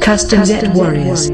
Custom Zet Warriors.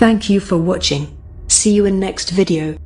Thank you for watching. See you in next video.